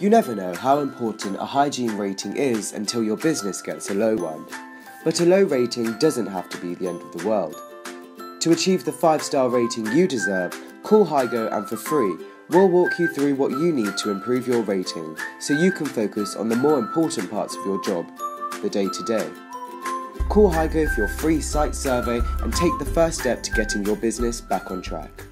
You never know how important a hygiene rating is until your business gets a low one. But a low rating doesn't have to be the end of the world. To achieve the 5 star rating you deserve, call Hygo and for free, we'll walk you through what you need to improve your rating so you can focus on the more important parts of your job, the day to day. Call Hygo for your free site survey and take the first step to getting your business back on track.